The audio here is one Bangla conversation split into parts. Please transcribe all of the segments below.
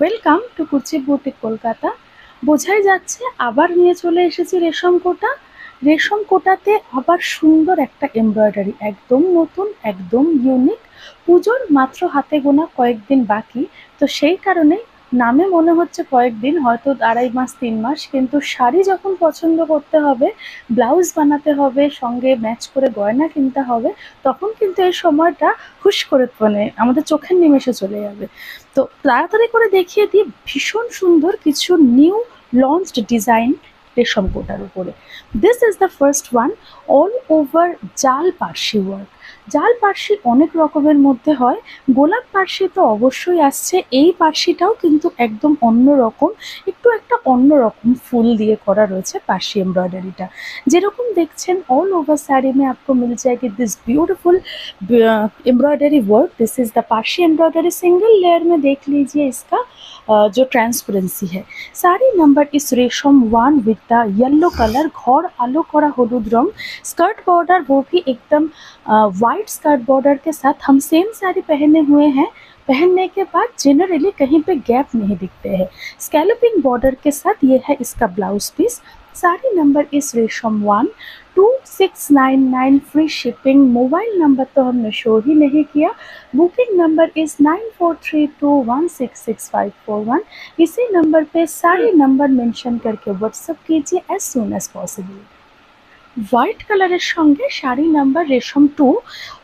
Welcome to Kuchi boutique Kolkata বোঝাই যাচ্ছে আবার নিয়ে চলে এসেছি রেশম কোটা। রেশম কোটাতে আবার সুন্দর একটা এমব্রয়ডারি একদম নতুন, একদম ইউনিক পুজোর মাত্র হাতে গোনা কয়েকদিন বাকি, তো সেই কারণে নামে মনে হচ্ছে কয়েকদিন, হয়তো আড়াই মাস, তিন মাস, কিন্তু শাড়ি যখন পছন্দ করতে হবে, ব্লাউজ বানাতে হবে, সঙ্গে ম্যাচ করে গয়না কিনতে হবে, তখন কিন্তু এই সময়টা হুশ করে মানে আমাদের চোখের নিমেষে চলে যাবে। তো তাড়াতাড়ি করে দেখিয়ে দিই, ভীষণ সুন্দর কিছু নিউ লঞ্চড ডিজাইন রেশম কোটার উপরে। This is the first one all over জাল পার্সি ওয়ার্ক জাল পার্সি অনেক রকমের মধ্যে হয় গোলাপ পার্সি তো অবশ্যই আসছে এই পার্সিটাও কিন্তু একদম অন্য রকম একটু একটা অন্য রকম ফুল দিয়ে করা রয়েছে পার্সি এমব্রয়ডারিটা যেরকম দেখছেন অল ओवर साड़ी में आपको मिल जाएगी this beautiful embroidery work this is the Parsi embroidery single layer में देख लीजिए इसका uh, जो ट्रांसपेरेंसी है साड़ी नंबर इस Resham one with the yellow colour घोर आलो करा हलुद रंग स्कर्ट बॉर्डर वो भी एकदम वाइट स्कर्ट बॉर्डर के साथ हम सेम साड़ी पहने हुए हैं। पहनने के बाद जनरली कहीं पे गैप नहीं दिखते हैं। स्कैलपिंग बॉर्डर के साथ ये है इसका blouse piece sari number is Resham one two six nine nine free shipping mobile number तो हमने शो ही नहीं किया। Booking number is nine four three two one six six five four one इसी नंबर पे साड़ी नंबर मेंशन करके व्हाट्सअप कीजिए as soon as possible white কালারের সঙ্গে sari number Resham two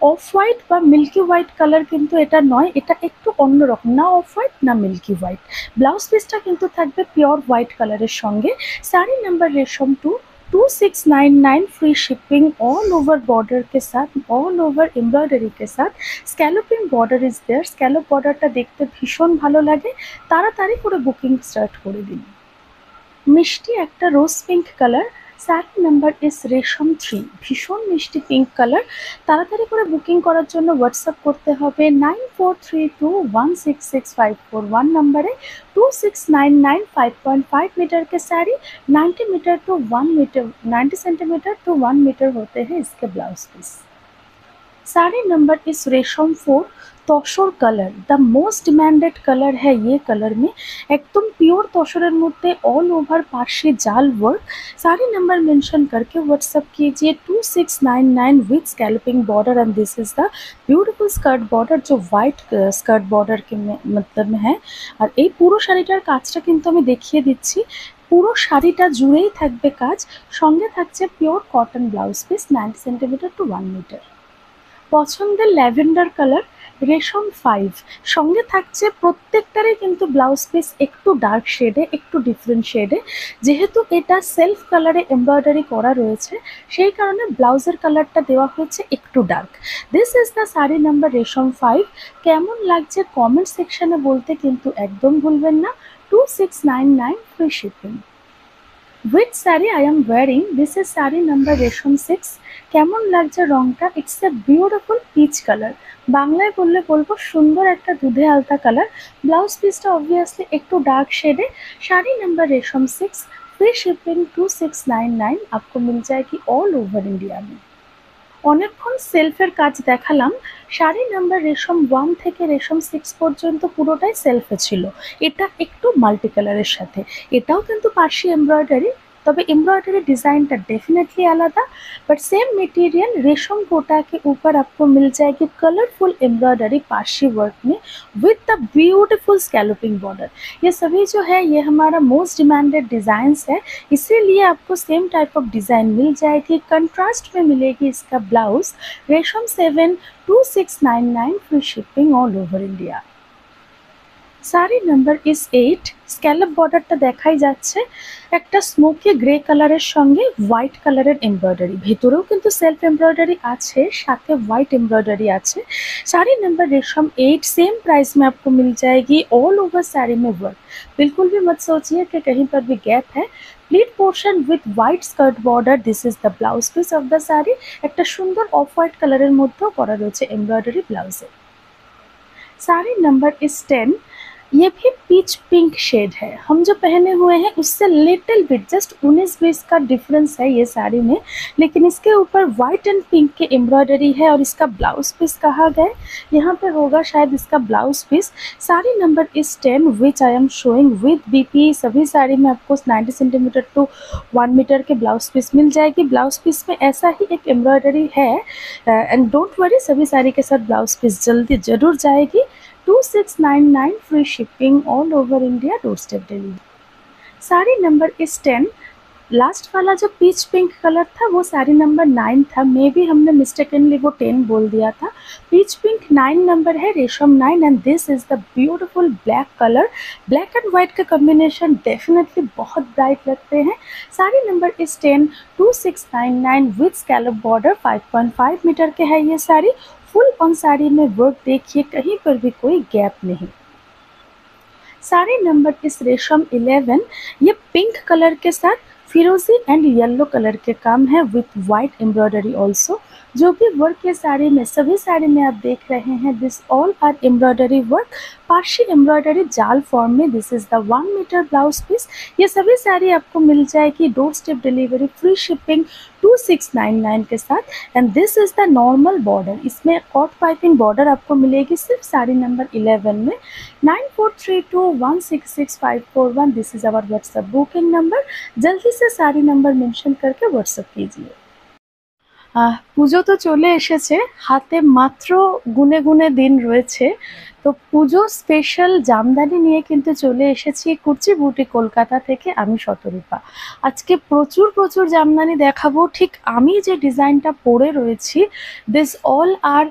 off white বা মিল্কি হোয়াইট কালার কিন্তু এটা নয় এটা একটু অন্যরকম না অফ হোয়াইট না মিল্কি হোয়াইট ব্লাউজ পিসটা কিন্তু থাকবে পিওর হোয়াইট কালারের সঙ্গে sari number Resham two two six nine nine free shipping all over border के साथ ऑल ओवर एम्ब्रॉयडारी के साथ স্ক্যালোপিং বর্ডার ইজ দেয়ার স্ক্যালোপ বর্ডারটা দেখতে ভীষণ ভালো লাগে তাড়াতাড়ি করে বুকিং স্টার্ট করে দিন মিষ্টি একটা rose pink colour sari number is রেশম থ্রি ভীষণ মিষ্টি পিঙ্ক কালার তাড়াতাড়ি করে বুকিং করার জন্য হোয়াটসঅ্যাপ করতে হবে nine four three two one six six five four one number है two six nine nine five point five metre के sari ninety metre two one metre ninety centimetre two one metre होते हैं इसके blouse piece sari number is रेशम four tussar colour the most demanded colour হ্যাঁ ये कलर में एकदम प्योर तसरेर मध्य ऑल ओवर पार्शी जाल वर्क साड़ी नंबर मेंशन करके व्हाट्सअप कीजिए two six nine nine with scalloping border and this is the beautiful skirt border जो হোয়াইট স্কার্ট বর্ডার के मतलब में है আর এই পুরো শাড়িটার কাজটা কিন্তু আমি দেখিয়ে দিচ্ছি পুরো শাড়িটা জুড়েই থাকবে কাজ সঙ্গে থাকছে pure cotton blouse piece ninety centimetre two one metre পছন্দের ল্যাভেন্ডার কালার রেশম ফাইভ সঙ্গে থাকছে প্রত্যেকটারই কিন্তু ব্লাউজ পিস একটু ডার্ক শেডে একটু ডিফারেন্ট শেডে যেহেতু এটা সেলফ কালারে এমব্রয়ডারি করা রয়েছে, সেই কারণে ব্লাউজের কালারটা দেওয়া হয়েছে একটু dark this is the sari number Resham five কেমন লাগছে কমেন্ট সেকশানে বলতে কিন্তু একদম ভুলবেন না। Two six nine nine free shipping with sari I am wearing this is sari number Resham six কেমন লাগছে রংটা it's a beautiful peach colour বাংলায় বললে বলবো সুন্দর একটা দুধে আলতা কালার ব্লাউজ পিসটা অবভিয়াসলি একটু dark শেডে sari number Resham six free shipping two six nine nine आपको मिल जाएगी ऑल ओवर इंडिया में অনেকক্ষণ সেলফের কাজ দেখালাম, শাড়ি নাম্বার রেশম ওয়ান থেকে রেশম সিক্স পর্যন্ত পুরোটাই সেলফে ছিল। এটা একটু মাল্টি কালারের সাথে। এটাও কিন্তু পার্সি এমব্রয়ডারি तब एम्ब्रॉयडरी डिज़ाइन डेफिनेटली आलादा but same material Resham Kota के ऊपर आपको मिल जाएगी कलरफुल एम्ब्रॉयडरी पार्शी वर्क में with the beautiful scalloping border ये सभी जो है, ये हमारा मोस्ट डिमांडेड डिज़ाइंस है, इसीलिए आपको सेम टाइप ऑफ़ डिज़ाइन मिल जाएगी। कंट्रास्ट में मिलेगी इसका blouse Resham seven two six nine nine free shipping all over India sari number is eight scallop বর্ডারটা দেখাই যাচ্ছে একটা স্মোকি গ্রে কালারের সঙ্গে হোয়াইট কালারের এমব্রয়ডারি ভেতরেও কিন্তু সেলফ এমব্রয়ডারি আছে সাথে व्हाइट एम्ब्रॉयडरी আছে sari number Resham eight same price में आपको मिल जाएगी ऑल ओवर साड़ी में वर्क बिल्कुल भी मत सोचिए कि कहीं पर भी गैप है pleat portion with white skirt border this is the blouse piece of the sari একটা সুন্দর অফ হোয়াইট কালারের মধ্যেও করা রয়েছে এমব্রয়ডারি ব্লাউজে শাড়ির নাম্বার ইজ টেন ये भी पीच पिंक शेड है। हम जो पहने हुए हैं, उससे लिटिल बिट जस्ट उन्नीस बीस का डिफरेंस है ये साड़ी में। लेकिन इसके ऊपर वाइट एंड पिंक की एम्ब्रॉयडरी है और इसका ब्लाउज पीस कहा गया यहाँ पे होगा शायद इसका blouse piece sari number is ten which I am showing with BP सभी साड़ी में आपको 90 सेंटीमीटर टू वन मीटर के ब्लाउज पीस मिल जाएगी। ब्लाउज पीस में ऐसा ही एक एम्ब्रॉयडरी है एंड डोंट वरी सभी साड़ी के साथ ब्लाउज पीस जल्दी ज़रूर जाएगी। 2699 free shipping all over India, doorstep delivery. Sari number is ten last वाला जो पीच पिंक कलर था, वो साड़ी नंबर नाइन था. मे बी हमने मिस्टेकनली वो टेन बोल दिया था. पीच पिंक नाइन नंबर है, resham nine and this is the beautiful black colour black and white का कम्बिनेशन डेफिनेटली बहुत ब्राइट लगते हैं. Sari number is ten two six nine nine with scallop border five point five metre के है ये साड़ी फुल ऑन साड़ी में वर्क देखिए, कहीं पर भी कोई गैप नहीं। साड़ी नंबर इस रेशम 11 ये पिंक कलर के साथ, फिरोजी एंड येलो कलर के काम है विथ वाइट एम्ब्रॉयडरी ऑल्सो जो भी वर्क ये साड़ी में, सभी साड़ी में आप देख रहे हैं this all are embroidery work Parsi embroidery जाल फॉर्म में this is the one metre blouse piece ये सभी साड़ी आपको मिल जाएगी door step delivery free shipping 2699 के साथ. And this is the normal border इसमें कॉट पाइपिंग बॉर्डर आपको मिलेगी सिर्फ़ साड़ी नंबर 11 में. Nine four three two one six six five four one this is our WhatsApp booking number जल्दी से साड़ी नंबर मेंशन करके व्हाट्सएप कीजिए। পুজো তো চলে এসেছে, হাতে মাত্র গুনে গুনে দিন রয়েছে। তো পুজো স্পেশাল জামদানি নিয়ে কিন্তু চলে এসেছি কুর্চি বুটি কলকাতা থেকে আমি শতরূপা। আজকে প্রচুর প্রচুর জামদানি দেখাবো। ঠিক আমি যে ডিজাইনটা পরে রয়েছি this all are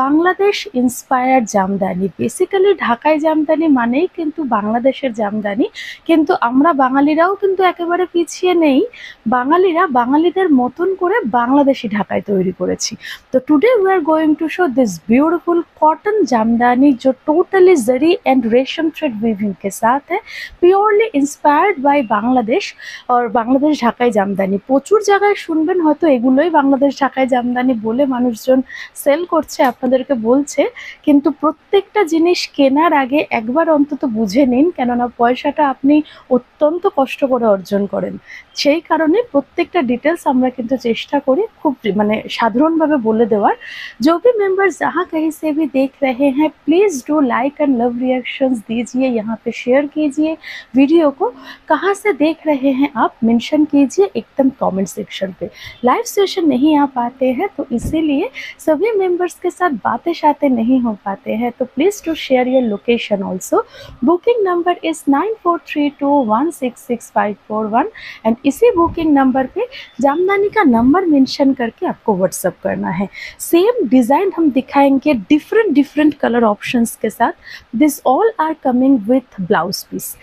Bangladesh inspired Jamdani. Basically ঢাকায় জামদানি মানেই কিন্তু বাংলাদেশের জামদানি। কিন্তু আমরা বাঙালিরাও কিন্তু একেবারে পিছিয়ে নেই। বাঙালিরা বাঙালিদের মতন করে বাংলাদেশি ঢাকায় তৈরি করেছি তো today we are going to show this beautiful cotton jamdani जो totally zari and resham thread weaving के साथ है পিওরলি ইন্সপায়ার্ড বাই বাংলাদেশ আর বাংলাদেশ ঢাকায় জামদানি প্রচুর জায়গায় শুনবেন হয়তো এগুলোই বাংলাদেশ ঢাকায় জামদানি বলে মানুষজন সেল করছে আপনাদেরকে বলছে কিন্তু প্রত্যেকটা জিনিস কেনার আগে একবার অন্তত বুঝে নিন কেননা পয়সাটা আপনি অত্যন্ত কষ্ট করে অর্জন করেন সেই কারণে প্রত্যেকটা ডিটেলস আমরা কিন্তু চেষ্টা করি খুব মানে সাধারণভাবে বলে দেওয়ার जो भी मेंबर्स जहाँ कहीं से भी देख रहे हैं please do like and love reactions दीजिए यहाँ पे शेयर कीजिए वीडियो को कहाँ से देख रहे हैं आप मेंशन कीजिए एकदम कमेंट सेक्शन पे लाइव सेशन नहीं आ पाते हैं तो इसीलिए सभी मेंबर्स के साथ बातें शातें नहीं हो पाते हैं तो please to share your location also booking number is nine four three two one six six five four one and इसी बुकिंग नंबर पे जामदानी का नंबर मेंशन करके आपको व्हाट्सअप करना है सेम डिज़ाइन हम दिखाएंगे डिफरेंट डिफरेंट कलर ऑप्शंस के साथ this all are coming with blouse piece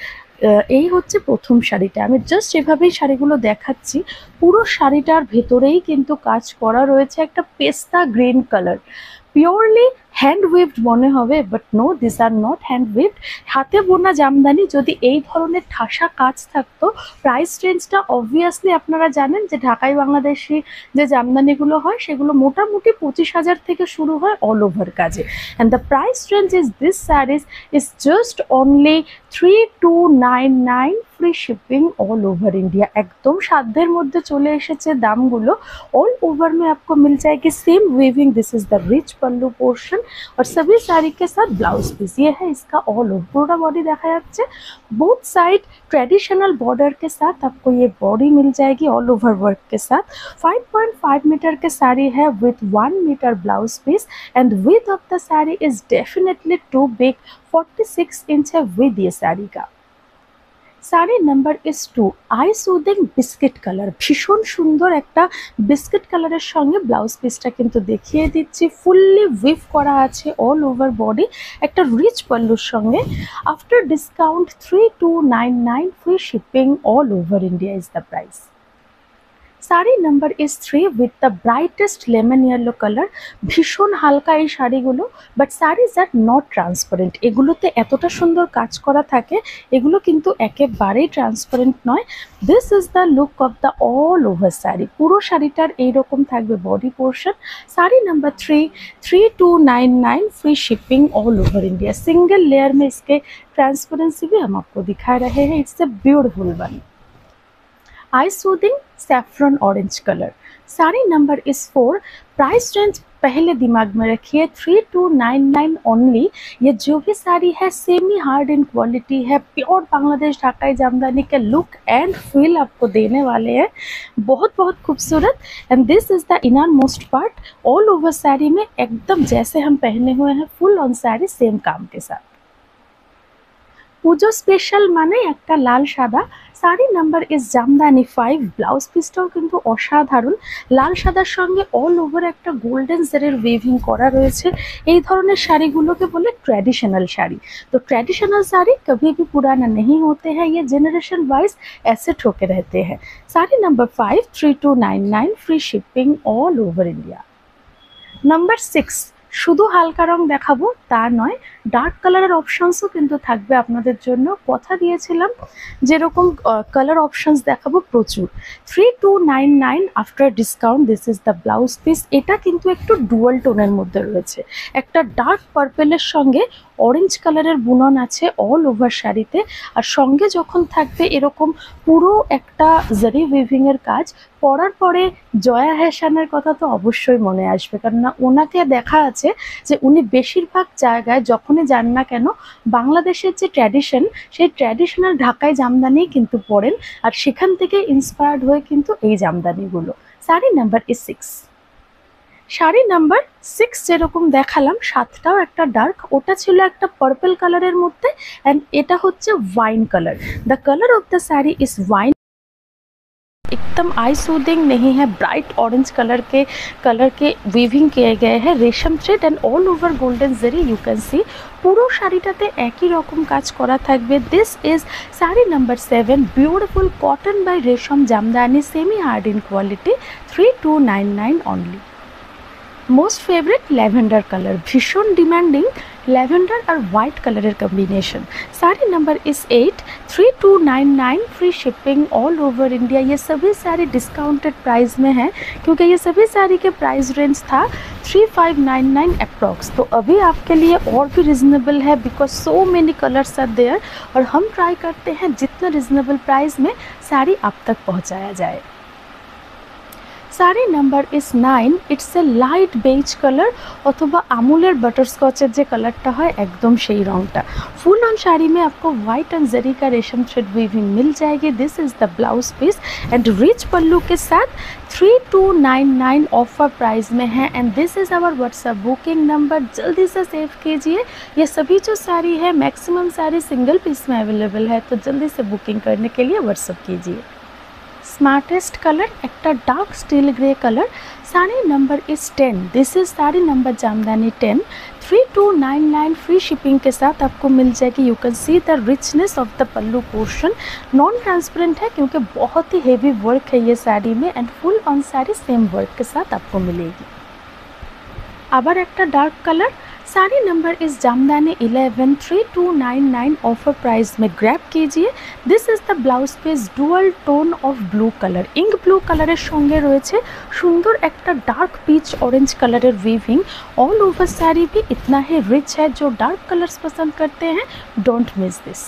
এই হচ্ছে প্রথম শাড়িটা আমি জাস্ট এভাবেই শাড়িগুলো দেখাচ্ছি পুরো শাড়িটার ভেতরেই কিন্তু কাজ করা রয়েছে একটা পেস্তা green colour purely hand woven মনে হবে but no this are not hand woven হাতে বোনা জামদানি যদি এই ধরনের ঠাসা কাজ থাকতো প্রাইস রেঞ্জটা অবভিয়াসলি আপনারা জানেন যে ঢাকাই বাংলাদেশি যে জামদানিগুলো হয়, সেগুলো মোটামুটি পঁচিশ হাজার থেকে শুরু হয় অল ওভার কাজে। And the price range is this saris is just only three two nine nine free shipping all over India एकदम সাধ্যের मध्य चले दाम দামগুলো। ओवर में आपको मिल जाएगी। Same weaving this is the rich pallu portion और सभी साड़ी के साथ ब्लाउज पीस ये है इसका ऑल ओवर पूरा बॉडी देखा जाए बोथ साइड ट्रेडिशनल बॉर्डर के साथ आपको ये बॉडी मिल जाएगी ऑल ओवर वर्क के साथ। 5.5 मीटर के साड़ी है with one metre blouse piece and width of the sari is definitely too big 46 inch है विद ये साड़ी का। Sari number is two eye soothing biscuit colour ভীষণ সুন্দর একটা বিস্কিট কালারের সঙ্গে ব্লাউজ পিসটা কিন্তু দেখিয়ে দিচ্ছি। ফুললি উইভ করা আছে অল ওভার বডি একটা রিচ পাল্লুর সঙ্গে। After discount three two nine nine free shipping all over India is the price sari number is three with the brightest lemon yellow colour ভীষণ হালকা এই শাড়িগুলো but saris are not transparent এগুলোতে এতটা সুন্দর কাজ করা থাকে এগুলো কিন্তু একেবারেই ট্রান্সপারেন্ট নয় this is the look of the all over sari পুরো শাড়িটার এইরকম থাকবে body portion sari number three three two nine nine free shipping all over India single layer में इसके ट्रांसपेरेंसी भी हम आपको दिखा रहे हैं it's a beautiful one eye soothing saffron orange colour sari number is four price range पहले दिमाग में रखिए. Three two nine nine only ये जो भी साड़ी है सेमी हार्ड इन क्वालिटी है. प्योर बांग्लादेश ढाकाई जामदानी के लुक एंड फील आपको देने वाले हैं. बहुत बहुत खूबसूरत. And this is the innermost part all over sari में एकदम जैसे हम पहने हुए हैं फुल ऑन साड़ी सेम काम के साथ. পুজো স্পেশাল মানে একটা লাল সাদা। Sari number is jamdani five blouse পিসটাও কিন্তু অসাধারণ। লাল সাদার সঙ্গে অল ওভার একটা গোল্ডেন জেরের ওয়েভিং করা রয়েছে। এই ধরনের শাড়িগুলোকে বলে ট্র্যাডিশনাল শাড়ি। তো ট্র্যাডিশনাল শাড়ি কবি ভি পুরানা নেই হতে হ্যাঁ ইয়ে জেনারেশন ওয়াইজ অ্যাসেট হোকে রেতে হ্যাঁ। Sari number five three two nine nine free shipping all over India number six শুধু হালকা রং দেখাবো, তা নয় ডার্ক কালারের অপশানসও কিন্তু থাকবে আপনাদের জন্য। কথা দিয়েছিলাম যেরকম কালার অপশানস দেখাবো প্রচুর। Three two nine nine after discount this is the blouse piece এটা কিন্তু একটু ডুয়াল টোনের মধ্যে রয়েছে। একটা ডার্ক পার্পেলের সঙ্গে অরেঞ্জ কালারের বুনন আছে অল ওভার শাড়িতে। আর সঙ্গে যখন থাকবে এরকম পুরো একটা জারি উইভিংয়ের কাজ। পরার পরে জয়া হ্যাসানের কথা তো অবশ্যই মনে আসবে। কেননা ওনাকে দেখা আছে যে উনি বেশিরভাগ জায়গায় যখনই যান না কেন, বাংলাদেশের যে ট্র্যাডিশন সেই ট্র্যাডিশনাল ঢাকাই জামদানি কিন্তু পরেন আর সেখান থেকে ইন্সপায়ার্ড হয়ে কিন্তু এই জামদানিগুলো। Sari number is six sari number six যেরকম দেখালাম, সাতটাও একটা ডার্ক ওটা ছিল একটা পার্পল কালারের মধ্যে অ্যান্ড এটা হচ্ছে wine colour the colour of the sari is wine एकदम आई सूदिंग नहीं है ब्राइट ऑरेंज कलर के कलर के वीविंग किए गए हैं resham thread and all over golden zari you can see পুরো শাড়িটাতে একই রকম কাজ করা থাকবে this is sari number seven beautiful cotton by resham Jamdani semi hard in quality three two nine nine only most favourite lavender colour ভীষণ ডিমান্ডিং लैवेंडर और white colour combination sari number is eight three two nine nine free shipping all over India ये सभी साड़ी डिस्काउंटेड प्राइस में है, क्योंकि ये सभी साड़ी के प्राइस रेंज था three five nine nine approx तो अभी आपके लिए और भी रिजनेबल है because so many colours are there और हम ट्राई करते हैं जितना रिजनेबल प्राइस में साड़ी आप तक पहुँचाया जाए। sari number is nine it's a light beige colour অথবা আমুলের বাটারস্কচের যে কালারটা হয় একদম সেই রঙটা फुल ऑन साड़ी में आपको व्हाइट एंड जरी का रेशम थ्रेड वीविंग मिल जाएगी this is the blouse piece and rich pallu के साथ three two nine nine offer price में है and this is our WhatsApp booking number जल्दी से सेव कीजिए ये सभी जो साड़ी है मैक्सिमम साड़ी सिंगल पीस में अवेलेबल है तो जल्दी से बुकिंग करने के लिए व्हाट्सअप कीजिए स्मार्टेस्ट कलर একটা dark steel grey colour sari number is ten this is sari number Jamdani ten three two nine nine free shipping के साथ आपको मिल जाएगी you can see the richness of the pallu portion non transparent है क्योंकि बहुत ही हेवी वर्क है ये साड़ी में and full on sari same work के साथ आपको मिलेगी আবার একটা dark colour sari number is Jamdani eleven three two nine nine offer price में ग्रैब कीजिए this is the blouse piece dual tone of blue colour ink blue কালারের সঙ্গে রয়েছে সুন্দর একটা dark peach orange colour weaving all over sari भी इतना ही रिच है जो डार्क कलर्स पसंद करते हैं डोंट मिस दिस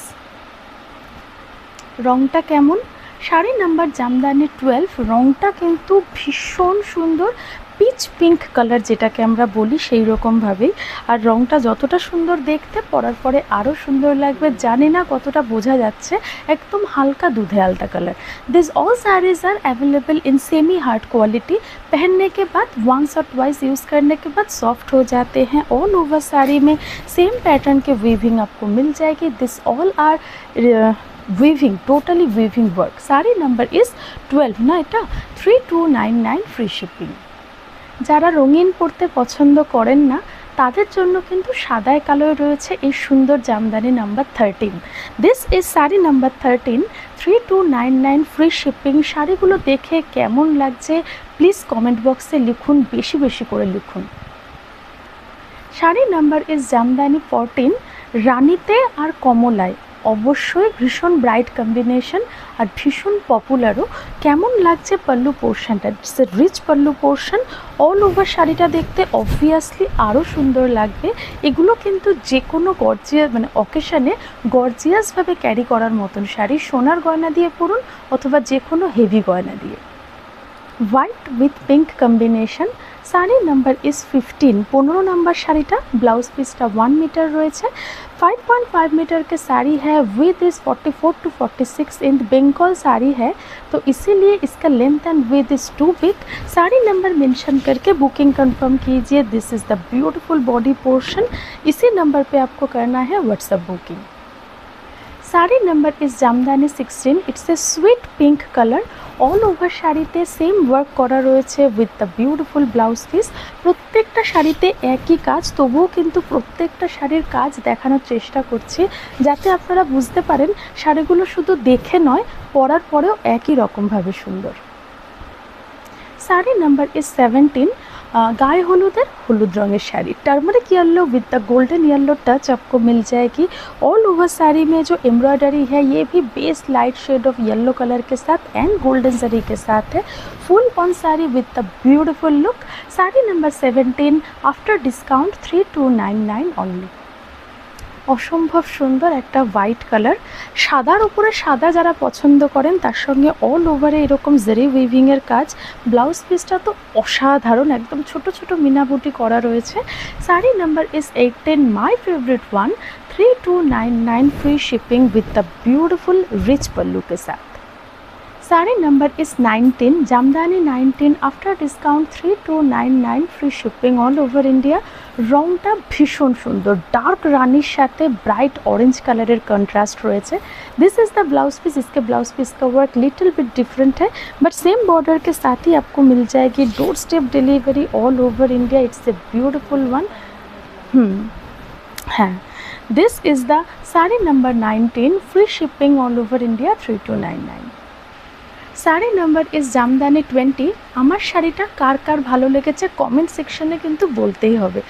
রংটা কেমন শাড়ি নাম্বার জামদানি টুয়েলভ রংটা কিন্তু ভীষণ সুন্দর পিচ পিঙ্ক কালার যেটাকে আমরা বলি সেই রকমভাবেই আর রংটা যতটা সুন্দর দেখতে পরার পরে আরও সুন্দর লাগবে জানি না কতটা বোঝা যাচ্ছে একদম হালকা दूधे आलता colour this all saris are available in semi hard quality पहनने के बाद वंस और ट्वाइस यूज़ करने के बाद सॉफ्ट हो जाते हैं ऑल ओवर साड़ी में सेम पैटर्न के वीविंग आपको मिल जाएगी this all are weaving totally weaving work sari number is twelve না এটা three two nine nine free shipping যারা রঙিন পড়তে পছন্দ করেন না, তাদের জন্য কিন্তু সাদায় কালোয় রয়েছে এই সুন্দর Jamdani number thirteen this is sari number thirteen three two nine nine free shipping শাড়িগুলো দেখে কেমন লাগছে? প্লিজ কমেন্ট বক্সে লিখুন, বেশি বেশি করে লিখুন। Sari number is Jamdani fourteen রানিতে আর কমলায়। অবশ্যই ভীষণ ব্রাইট কম্বিনেশন আর ভীষণ পপুলারও কেমন লাগছে পাল্লু পোর্শনটা it's a rich pallu portion all over শাড়িটা দেখতে অবভিয়াসলি আরও সুন্দর লাগবে। এগুলো কিন্তু যে কোনো গর্জিয়া মানে অকেশানে গর্জিয়াসভাবে ক্যারি করার মতন শাড়ি। সোনার গয়না দিয়ে পরুন অথবা যে কোনো হেভি গয়না দিয়ে। White with pink combination sari number is fifteen পনেরো নাম্বার শাড়িটা ব্লাউজ পিসটা ওয়ান মিটার রয়েছে। फाइव पॉइंट फाइव मीटर की साड़ी है width is 44 four to forty six inch Bengal sari है तो इसीलिए इसका length and width is too big sari number mention करके बुकिंग कंफर्म कीजिए। This is the beautiful body portion इसी नंबर पे आपको करना है WhatsApp booking sari number is Jamdani sixteen it's a sweet pink colour all over শাড়িতে সেম ওয়ার্ক করা রয়েছে with the beautiful blouse piece প্রত্যেকটা শাড়িতে একই কাজ, তবুও কিন্তু প্রত্যেকটা শাড়ির কাজ দেখানোর চেষ্টা করছি। যাতে আপনারা বুঝতে পারেন, শাড়িগুলো শুধু দেখে নয়, পরার পরেও একই রকমভাবে সুন্দর। শাড়ি নাম্বার ইজ সেভেন্টিন गाय हलूदर हलूद रंग sari turmeric yellow with the golden yellow touch आपको मिल जाएगी। ऑल ओवर साड़ी में जो एम्ब्रॉयडरी है, ये भी base light shade of yellow colour के साथ एंड गोल्डन जरी के साथ है। Full on sari with the beautiful look sari number seventeen after discount three two nine nine only অসম্ভব সুন্দর একটা হোয়াইট কালার সাদার উপরে সাদা যারা পছন্দ করেন, তার সঙ্গে অল ওভারে এরকম জেরি উইভিংয়ের কাজ। ব্লাউজ পিসটা তো অসাধারণ, একদম ছোট ছোট মিনাবুটি করা রয়েছে। Sari number is eight ten my favourite one three two nine nine free shipping with the beautiful rich পল্লুকেসা साथ sari number is 19 Jamdani 19 after discount three two nine nine free shipping all over India রংটা ভীষণ সুন্দর ডার্ক রানির সাথে ব্রাইট ऑरेंज কালারের কন্ট্রাস্ট রয়েছে this is the blouse piece इसके ब्लाउज पीस का वर्क लिटिल बिट डिफरेंट है बट सेम बॉर्डर के साथ ही आपको मिल जाएगी doorstep delivery all over India it's a beautiful one हाँ this is the sari number 19 free shipping all over India three two nine nine sari number is jamdani twenty আমার শাড়িটা কার কার ভালো লেগেছে কমেন্ট সেকশনে কিন্তু বলতেই হবে।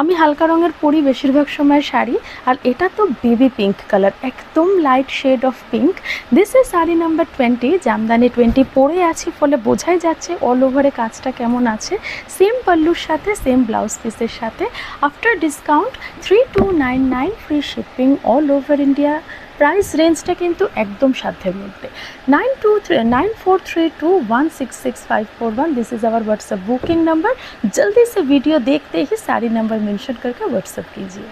আমি হালকা রঙের পরি বেশিরভাগ সময় শাড়ি, আর এটা তো বেবি পিঙ্ক কালার একদম light shade of pink this is sari number twenty jamdani twenty পরে আছি, ফলে বোঝাই যাচ্ছে অল ওভারে কাজটা কেমন আছে। সেম পাল্লুর সাথে সেম ব্লাউজ পিসের সাথে। After discount three two nine nine free shipping all over India price রেঞ্জটা কিন্তু একদম সাধ্যের মধ্যে nine two three nine four three two one six six five four one this is our WhatsApp booking number जल्दी से वीडियो देखते ही सारी नंबर मेंशन करके व्हाट्सअप कीजिए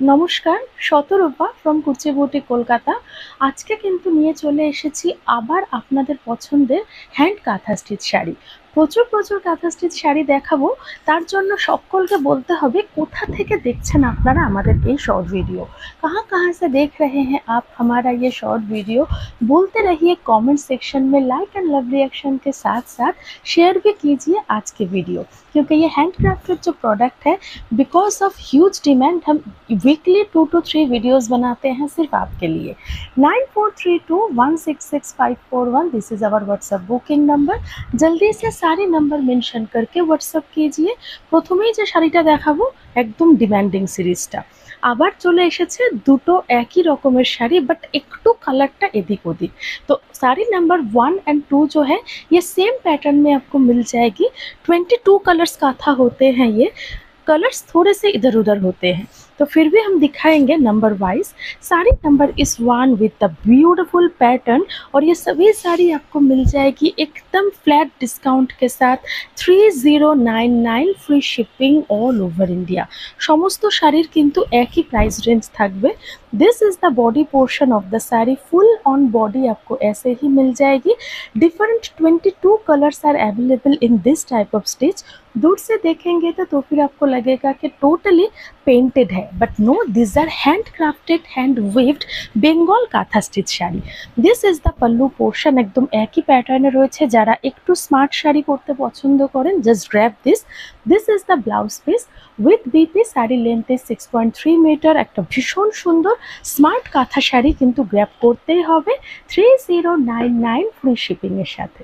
নমস্কার শতরূপা ফ্রম কুচিবুটি কলকাতা আজকে কিন্তু নিয়ে চলে এসেছি আবার আপনাদের পছন্দের হ্যান্ড কাঁথা স্টিচ শাড়ি প্রচুর প্রচুর কাঁথা স্টিচ শাড়ি দেখাবো তার জন্য সকলকে বলতে হবে কোথা থেকে দেখছেন আপনারা আমাদের এই শর্ট ভিডিও कहाँ कहाँ से देख रहे हैं आप हमारा ये शॉर्ट वीडियो बोलते रहिए कमेंट सेक्शन में लाइक एंड लव रिएक्शन के साथ साथ शेयर भी कीजिए आज के वीडियो क्योंकि ये हैंड क्राफ्टेड जो प्रोडक्ट है बिकॉज ऑफ ह्यूज डिमांड हम weekly two two three videos बनाते हैं सिर्फ आपके लिए nine four three two one six six five four one this is our WhatsApp booking number जल्दी से सारे नंबर मेंशन करके व्हाट्सअप कीजिए প্রথমেই যে শাড়িটা দেখাবো একদম ডিমান্ডিং সিরিজটা আবার চলে এসেছে দুটো একই রকমের শাড়ি বাট একটু কালারটা এদিক ওদিক तो sari number one and two जो है ये सेम पैटर्न में आपको मिल जाएगी ट्वेंटी टू कलर्स काथा होते हैं ये कलर्स थोड़े से इधर उधर होते हैं तो फिर भी हम दिखाएंगे number wise sari number is one with the beautiful pattern और ये सभी साड़ी आपको मिल जाएगी एकदम फ्लैट डिस्काउंट के साथ three zero nine nine free shipping all over India সমস্ত শাড়ির কিন্তু একই प्राइस रेंज থাকবে this is the body portion of the sari full on body आपको ऐसे ही मिल जाएगी different 22 colours are available in this type of stitch दूर से देखेंगे तो तो फिर आपको लगेगा कि टोटली पेंटेड है but no this are handcrafted hand weaved Bengal kantha stitch sari this is the pallu portion একদম একই প্যাটার্নে রয়েছে যারা একটু স্মার্ট শাড়ি পরতে পছন্দ করেন just grab this this is the blouse piece with BP sari length is six point three metre একটা ভীষণ সুন্দর স্মার্ট কাঁথা শাড়ি কিন্তু গ্র্যাব করতেই হবে three zero nine nine free শিপিংয়ের সাথে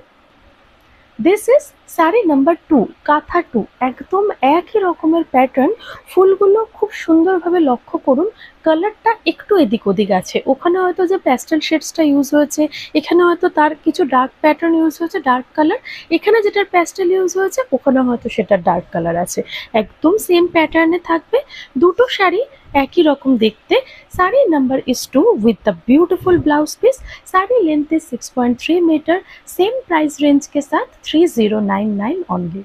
This is sari number two kantha two একদম একই রকমের প্যাটার্ন ফুলগুলো খুব সুন্দরভাবে লক্ষ্য করুন কালারটা একটু এদিক ওদিক আছে। ওখানে হয়তো যে প্যাস্টেল শেডসটা ইউজ হয়েছে, এখানে হয়তো তার কিছু ডার্ক প্যাটার্ন ইউজ হয়েছে ডার্ক কালার এখানে যেটার প্যাস্টেল ইউজ হয়েছে, ওখানে হয়তো সেটা ডার্ক কালার আছে। একদম সেম প্যাটার্নে থাকবে, দুটো শাড়ি একই রকম দেখতে sari number is two with the beautiful blouse piece sari length is 6.3 metre same price range के साथ 3099 ओनली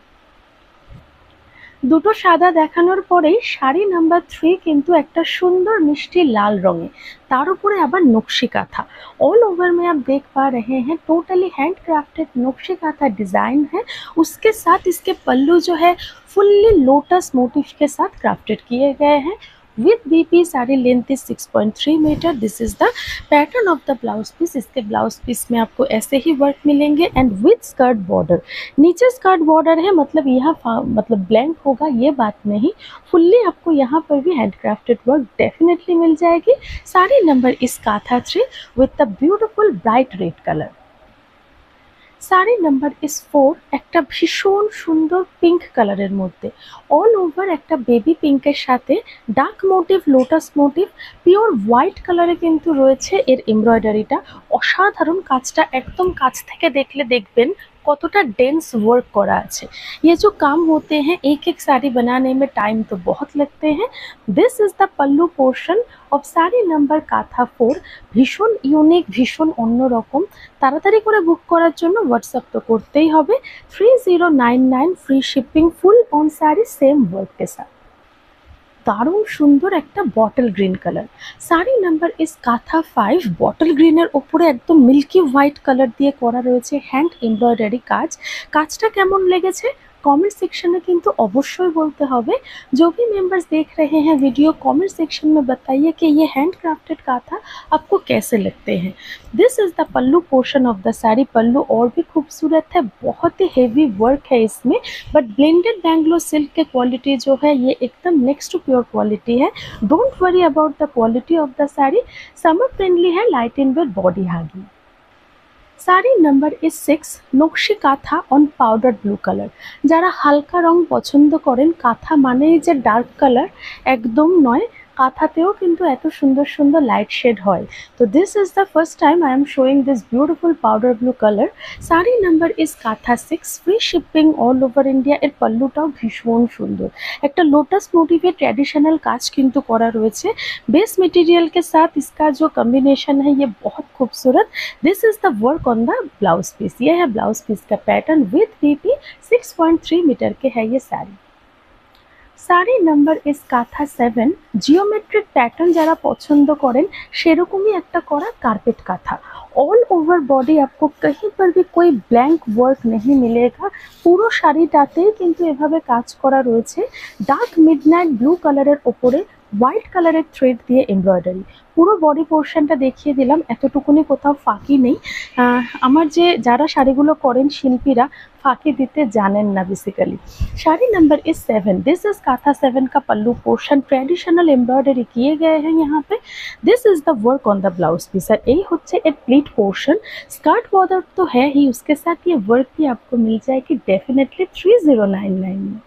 দুটো সাদা দেখানোর পরেই শাড়ি নাম্বার থ্রি কিন্তু একটা সুন্দর মিষ্টি লাল রঙে তার উপরে আবার নকশি কাঁথা ऑल ओवर में आप देख पा रहे हैं टोटली हैंड क्राफ्टेड नक्शे काथा डिज़ाइन है उसके साथ इसके पल्लू जो है फुल्ली लोटस मोटिव के साथ क्राफ्टेड किए गए हैं With BP sari length is 6.3 metre this is the pattern of the blouse piece इसके ब्लाउज पीस में आपको ऐसे ही वर्क मिलेंगे एंड विथ स्कर्ट बॉर्डर नीचे स्कर्ट बॉर्डर है मतलब यहाँ मतलब ब्लैंक होगा, ये बात नहीं. फुल्ली आपको यहाँ पर भी हैंड क्राफ्टेड वर्क डेफिनेटली मिल जाएगी. Sari number is kantha three with the beautiful bright red colour sari number is four একটা ভীষণ সুন্দর পিঙ্ক কালারের মধ্যে। অল ওভার একটা বেবি পিঙ্কের সাথে dark motif lotus motif pure white কালারে কিন্তু রয়েছে এর এমব্রয়ডারিটা অসাধারণ কাজটা একদম কাছ থেকে দেখলে দেখবেন। কতটা डेंस वर्क করা আছে ये जो काम होते हैं एक एक साड़ी बनाने में टाइम तो बहुत लगते हैं this is the pallu portion of sari number kantha four ভীষণ ইউনিক ভীষণ অন্যরকম তাড়াতাড়ি করে বুক করার জন্য হোয়াটসঅ্যাপ তো করতেই হবে three zero nine nine free shipping full on sari same work সাথ দারুণ সুন্দর একটা bottle green colour sari number is kantha five bottle গ্রিনের ওপরে একদম মিল্কি হোয়াইট কালার দিয়ে করা রয়েছে হ্যান্ড এমব্রয়ডারি কাজ। কাজটা কেমন লেগেছে? कमेंट सेक्शन में किंतु अवश्य बोलते হবে जो भी मेंबर्स देख रहे हैं वीडियो कमेंट सेक्शन में बताइए कि ये हैंड क्राफ्टेड काथा आपको कैसे लगते हैं। This is the pallu portion of the sari. Pallu और भी खूबसूरत है, बहुत ही हेवी वर्क है इसमें। बट ब्लेंडेड बैंगलोर सिल्क के क्वालिटी जो है, ये एकदम नेक्स्ट टू प्योर क्वालिटी है। Don't worry about the quality of the sari. Summer friendly है light in weight body हागी sari number is six nakshi kantha on powder blue colour যারা হালকা রং পছন্দ করেন, কাঁথা মানেই যে ডার্ক কালার একদম নয়। কাঁথাতেও কিন্তু এত সুন্দর সুন্দর লাইট শেড হয় তো this is the first time I am showing this beautiful powder blue colour sari number is kantha six free shipping all over India এর পাল্লুটাও ভীষণ সুন্দর একটা লোটাস মোটিভের ट्रेडिशनल काज किंतु करा রয়েছে बेस मटेरियल के साथ इसका जो कॉम्बिनेशन है ये बहुत खूबसूरत this is the work on the blouse piece ये है ब्लाउज पीस का पैटर्न विथ बीपी 6.3 मीटर के है ये sari sari number is kantha seven geometric pattern যারা পছন্দ করেন সেরকমই একটা করা কার্পেট কাঁথা ऑल ओवर बॉडी आपको कहीं पर भी कोई ব্ল্যাঙ্ক ওয়ার্ক नहीं मिलेगा পুরো শাড়িটাতেই কিন্তু এভাবে কাজ করা রয়েছে ডার্ক মিডনাইট ব্লু কালারের ওপরে হোয়াইট কালারের থ্রেড দিয়ে এমব্রয়ডারি পুরো বডি পোর্শনটা দেখিয়ে দিলাম এতটুকুনি কোথাও ফাঁকি নেই আহ, আমার যে যারা শাড়িগুলো করেন শিল্পীরা फाके देते जानन ना basically sari number is seven this is kantha seven का पल्लू पोर्शन ट्रेडिशनल एम्ब्रॉयडरी किए गए हैं यहाँ पे this is the work on the blouse piece और यही होच्छे a pleat portion skirt border तो है ही उसके साथ ये वर्क भी आपको मिल जाएगी definitely three zero nine nine में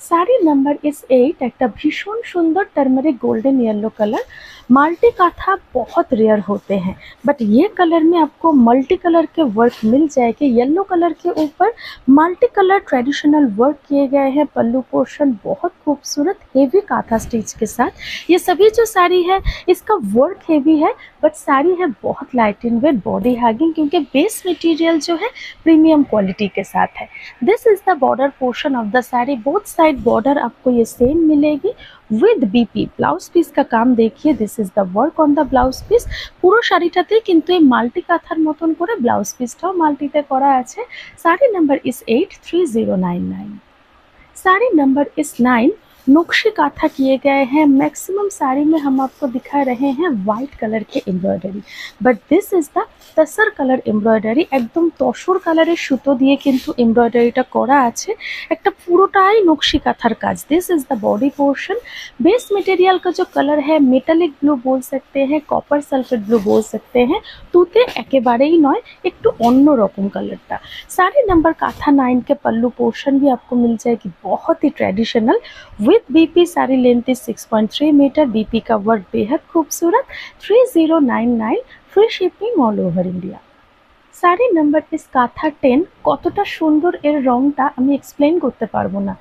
শাড়ি নাম্বার इज एट একটা ভীষণ সুন্দর turmeric golden yellow colour multi kantha बहुत रेयर होते हैं बट ये कलर में आपको मल्टी कलर के वर्क मिल जाएंगे येलो कलर के ऊपर मल्टी कलर ट्रेडिशनल वर्क किए गए हैं पल्लू पोर्शन बहुत खूबसूरत हेवी काथा स्टिच के साथ ये सभी जो साड़ी है इसका वर्क हेवी है बट साड़ी है बहुत light in weight body hugging क्योंकि बेस मटेरियल जो है प्रीमियम क्वालिटी के साथ है this is the border portion of the sari both side border आपको ये सेम मिलेगी উইথ বিপি ব্লাউজ পিস কা কাম দেখিয়ে this is the work on the blouse piece পুরো শাড়িটাতে কিন্তু এই মাল্টি কাঁথার মতন করে ব্লাউজ পিসটাও মাল্টিতে করা আছে sari number is eight three zero nine nine sari number is nine नक्शी काथा किए गए हैं मैक्सिमम साड़ी में हम आपको दिखा रहे हैं वाइट कलर के embroidery but this is the tussar colour embroidery একদম তসর কালারের সুতো দিয়ে কিন্তু এমব্রয়ডারিটা করা আছে একটা পুরোটাই নকশি কাঁথার কাজ this is the body portion base material का जो कलर है मेटालिक ब्लू बोल सकते हैं कॉपर सल्फेट ब्लू बोल सकते हैं তুতে একেবারেই নয় একটু অন্য রকম কালারটা साड़ी नंबर काथा नाइन के पल्लू पोर्शन भी आपको मिल जाएगी बहुत ही traditional with BP sari length is 6.3 metre BP का वर्क बेहद खूबसूरत 3099 free shipping all over India sari number is kantha ten কতটা সুন্দর এর রংটা আমি এক্সপ্লেন করতে পারবো না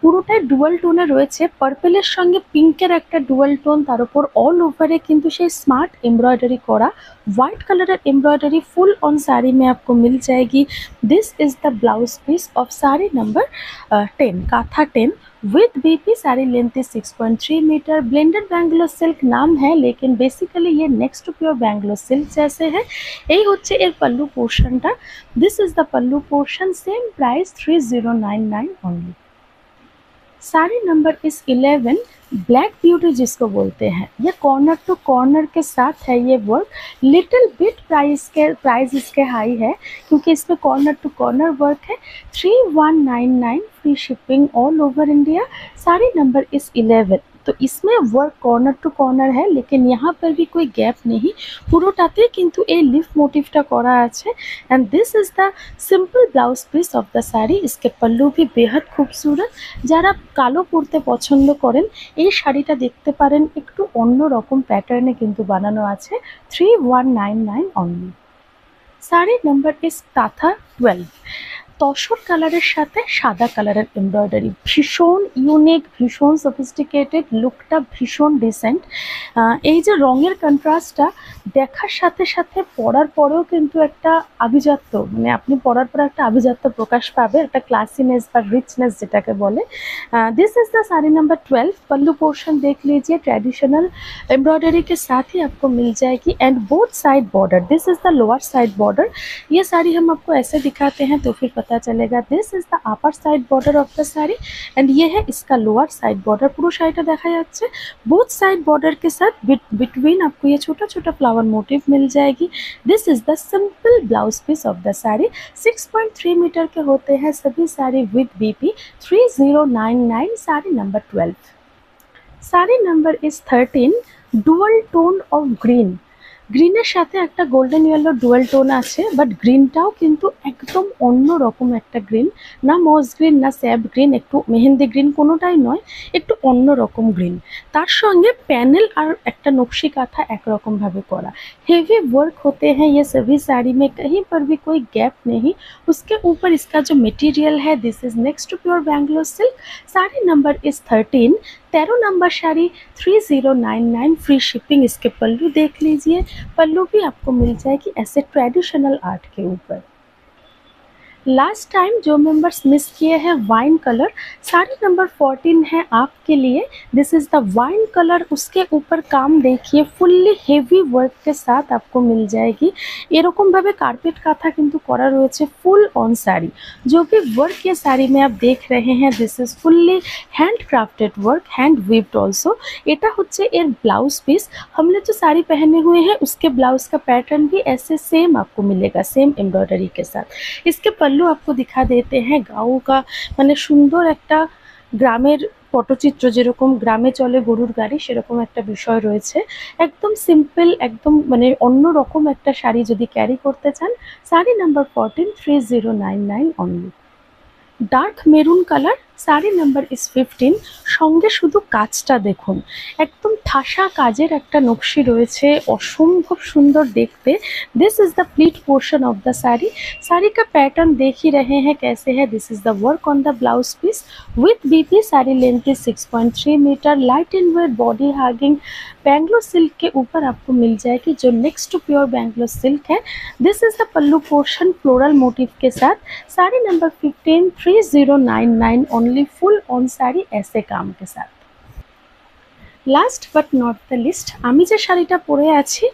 পুরোটাই ডুয়াল টোনে রয়েছে পার্পেলের সঙ্গে পিঙ্কের একটা ডুয়াল টোন তার উপর অল ওভারে কিন্তু সেই স্মার্ট एम्ब्रॉयडरी করা white colour embroidery full on sari में आपको मिल जाएगी this is the blouse piece of sari number ten kantha ten with BP sari length is 6.3 metre blended Bangalore silk नाम है लेकिन बेसिकली ये next to pure Bangalore silk जैसे है এই হচ্ছে এর পল্লু পোর্শনটা this is the pallu portion same price three zero nine nine only sari number is 11 black beauty जिसको बोलते हैं। ये कॉर्नर टू कॉर्नर के साथ है ये वर्क लिटिल बिट प्राइस के प्राइस इसके हाई है, क्योंकि इसमें कॉर्नर टू कॉर्नर वर्क है। Three one nine nine free shipping all over India sari number is 11 তো इसमें वर्क কর্নার টু কর্নার হ্যাঁ লেকিন यहाँ पर भी कोई গ্যাপ নেই পুরোটাতে কিন্তু এই লিফ মোটিভটা করা আছে and this is the simple blouse piece of the sari इसके पल्लू भी बेहद खूबसूरत। যারা কালো পরতে পছন্দ করেন এই শাড়িটা দেখতে পারেন একটু অন্য রকম প্যাটার্নে কিন্তু বানানো আছে three one nine nine only sari number is তাথা twelve tussar কালারের সাথে সাদা কালারের এমব্রয়ডারি ভীষণ ইউনিক ভীষণ সফিস্টিকেটেড লুকটা ভীষণ ডিসেন্ট এই যে রঙের কন্ট্রাস্টটা দেখার সাথে সাথে পরার পরেও কিন্তু একটা আভিজাত্য মানে আপনি পরার পরে একটা আভিজাত্য প্রকাশ পাবে একটা ক্লাসিনেস বা রিচনেস যেটাকে বলে this is the sari number twelve pallu portion देख लीजिए ट्रेडिशनल एम्ब्रॉयडरी के साथ ही आपको मिल जाएगी and both side border this is the lower side border ये साड़ी हम आपको ऐसे दिखाते हैं तो फिर पता चलेगा this is the upper side border of the sari and ये है इसका लोअर साइड बॉर्डर পুরো শাড়িটা দেখা যাচ্ছে बोथ साइड बॉर्डर के साथ बिटवीन आपको ये छोटा छोटा फ्लावर मोटिव मिल जाएगी this is the simple blouse piece of the sari 6.3 metre के होते हैं सभी sari with BP 3099 sari number 12 sari number is 13 dual tone of green গ্রিনের সাথে একটা গোল্ডেন ইয়েলো ডুয়েল টোন আছে বাট গ্রিনটাও কিন্তু একদম অন্য রকম একটা গ্রিন না মস গ্রিন না স্যাব গ্রিন একটু মেহেন্দি গ্রিন কোনোটাই নয় একটু অন্য রকম গ্রিন তার সঙ্গে প্যানেল আর একটা নকশি কাঁথা একরকমভাবে করা हेवी वर्क होते हैं ये सभी साड़ी में कहीं पर भी कोई गैप नहीं उसके ऊपर इसका जो मटेरियल है this is next to pure Bangalore silk sari number is thirteen तेरह number sari three zero nine nine free shipping इसके पल्लू देख लीजिए। पल्लू भी आपको मिल जाएगी ऐसे ट्रेडिशनल आर्ट के ऊपर। लास्ट टाइम जो मेंबर्स मिस किए हैं wine colour sari number fourteen है आपके लिए this is the wine colour उसके ऊपर काम देखिए ফুললি হেভি ওয়ার্কের সাথ आपको मिल जाएगी এরকমভাবে কার্পেট কাঁথা কিন্তু করা রয়েছে ফুল অন শাড়ি जो भी वर्क ये साड़ी में आप देख रहे हैं this is fully handcrafted work hand weaved also এটা হচ্ছে এর ब्लाउज पीस हमने जो साड़ी पहने हुए हैं उसके ब्लाउज का पैटर्न भी ऐसे सेम आपको मिलेगा सेम एम्ब्रॉयडरी के साथ इसके पल्लू आपको दिखा देते हैं गाँव का মানে সুন্দর একটা গ্রামের পটচিত্র যেরকম গ্রামে চলে গরুর গাড়ি সেরকম একটা বিষয় রয়েছে একদম সিম্পল একদম মানে অন্য রকম একটা শাড়ি যদি ক্যারি করতে চান sari number fourteen three zero nine nine only dark maroon colour sari number is fifteen সঙ্গে শুধু কাজটা দেখুন একদম ঠাসা কাজের একটা নকশি রয়েছে অসম্ভব সুন্দর দেখতে this is the pleat portion of the sari sari का पैटर्न देख ही रहे हैं कैसे है this is the work on the blouse piece with BP sari length is 6.3 metre light in weight body hugging Bangalore silk के ऊपर आपको मिल जाएगी जो next to pure Bangalore silk है this is the pallu portion floral motif के साथ sari number fifteen three zero nine nine only full on sari ऐसे काम के साथ लास्ट बाट नट द लिस्ट हमें जो शाड़ी পরে আছি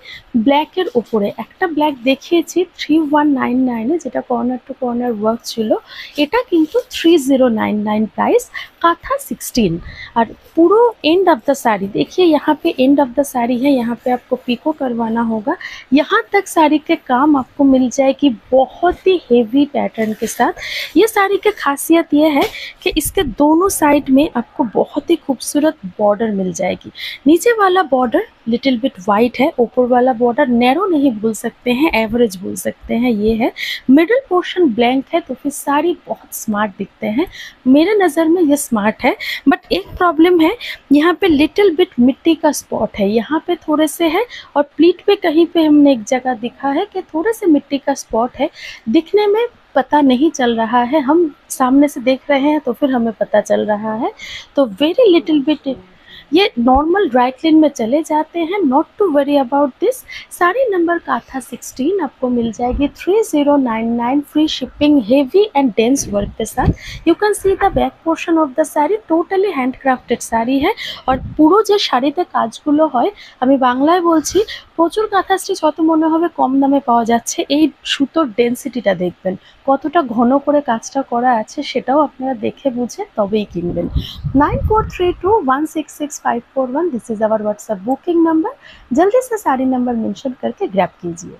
ओपरे एक ब्लैक देखिए थ्री वन नाइन नाइन जो যেটা टू টু वार्क छो ये क्योंकि three zero nine nine price kantha sixteen और पूरा एंड ऑफ़ द साड़ी देखिए यहाँ पे एंड ऑफ़ द साड़ी है, यहाँ पे आपको पिको करवाना होगा। यहाँ तक साड़ी के काम आपको मिल जाएगी बहुत ही हेवी पैटर्न के साथ। ये साड़ी की खासियत यह है कि इसके दोनों साइड में आपको बहुत ही खूबसूरत बॉर्डर मिल जाएगी। नीचे वाला बॉर्डर लिटिल बिट वाइट है, ऊपर वाला बॉर्डर नैरो नहीं बोल सकते हैं एवरेज बोल सकते हैं, ये है। मिडिल पोर्शन ब्लैंक है तो फिर साड़ी बहुत स्मार्ट दिखते हैं। मेरे नज़र में ये स्मार्ट है बट एक प्रॉब्लम है, यहाँ पे लिटिल बिट मिट्टी का स्पॉट है, यहाँ पे थोड़े से है, और प्लीट पे कहीं पे हमने एक जगह दिखा है कि थोड़े से मिट्टी का स्पॉट है। दिखने में पता नहीं चल रहा है, हम सामने से देख रहे हैं तो फिर हमें पता चल रहा है। तो वेरी लिटिल बिट ये नॉर्मल ड्राई क्लीन में चले जाते हैं not to worry about this sari number काथा 16 आपको मिल जाएगी 3099 free shipping heavy and dense work के साथ you can see the back portion of the sari totally handcrafted sari হ্যাঁ আর পুরো যে শাড়িতে কাজগুলো হয় আমি বাংলায় বলছি প্রচুর কাঁথা স্টিচ হয়তো মনে হবে কম দামে পাওয়া যাচ্ছে এই সুতোর ডেন্সিটিটা দেখবেন কতটা ঘন করে কাজটা করা আছে সেটাও আপনারা দেখে বুঝে তবেই কিনবেন nine four three two one six six five four one this is our WhatsApp booking number जल्दी से सारे नंबर मेंशन करके ग्रैप कीजिए।